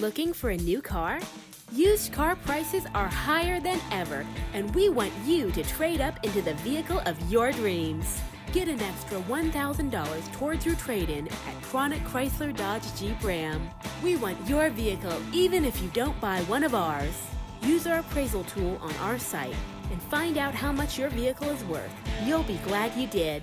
Looking for a new car? Used car prices are higher than ever, and we want you to trade up into the vehicle of your dreams. Get an extra $1,000 towards your trade in at Cronic Chrysler Dodge Jeep Ram. We want your vehicle even if you don't buy one of ours. Use our appraisal tool on our site and find out how much your vehicle is worth. You'll be glad you did.